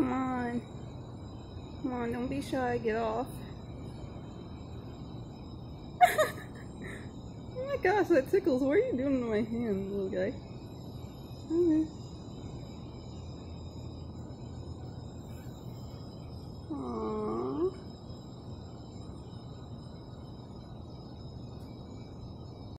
come on. Come on, don't be shy, get off. oh my gosh, that tickles. What are you doing to my hand, little guy?